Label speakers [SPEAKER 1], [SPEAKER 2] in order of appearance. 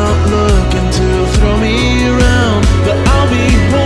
[SPEAKER 1] don't look throw me around, but I'll be